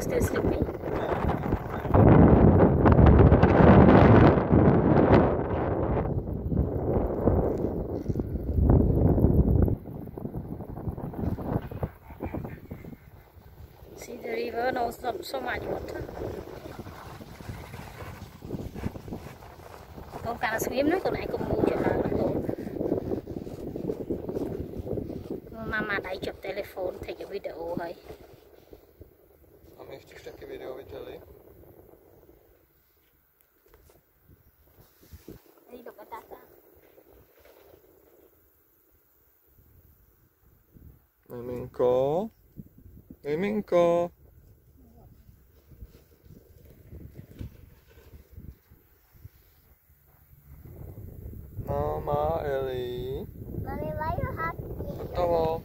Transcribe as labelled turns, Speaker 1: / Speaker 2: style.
Speaker 1: you're still sleeping? See the river knows so much water. Con cá swim nó tụi này cũng mua cho nó Mama đã chụp telephone thì chụp video thôi.
Speaker 2: Miminko. Miminko. No, Mama Ellie.
Speaker 3: Mommy, why you happy?
Speaker 2: Hello.